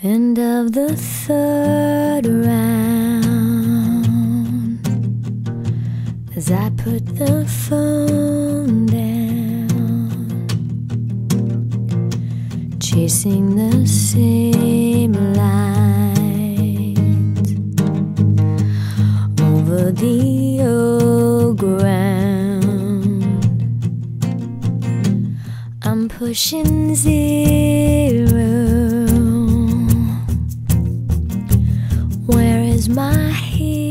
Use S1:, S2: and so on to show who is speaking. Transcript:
S1: End of the third round as I put the phone down, chasing the same light over the old ground. I'm pushing zero my head.